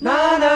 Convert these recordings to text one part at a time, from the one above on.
na na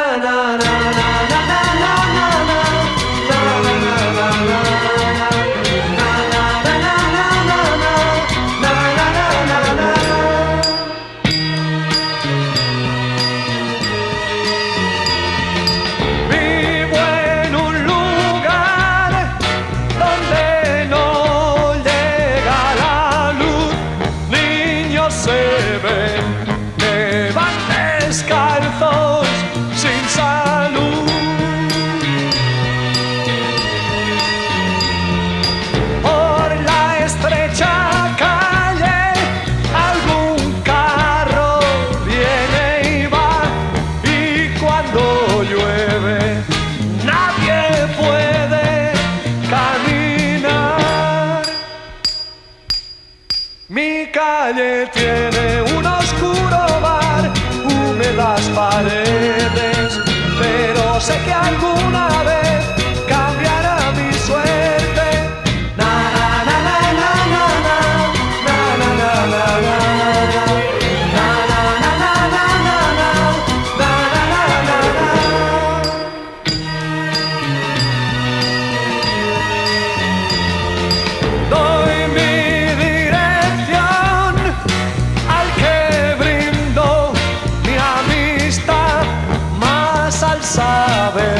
sé que alguna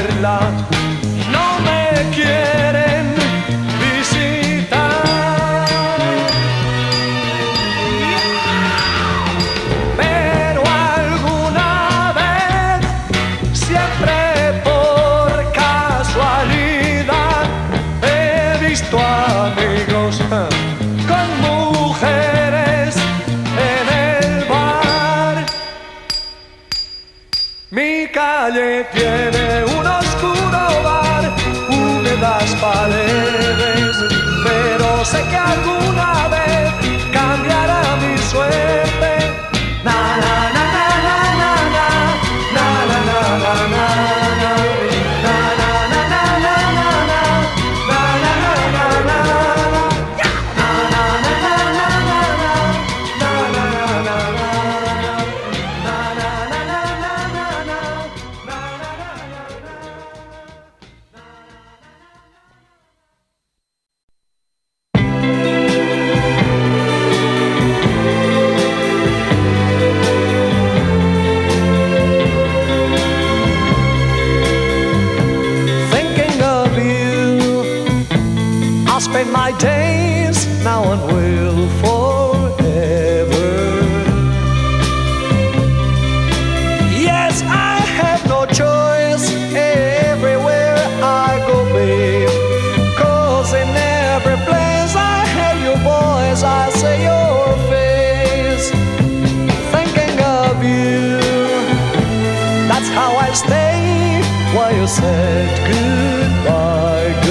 no me quieren visitar. Pero alguna vez, siempre por casualidad, he visto amigos con mujeres en el bar. Mi calle tiene I say your face, thinking of you. That's how I while you said goodbye.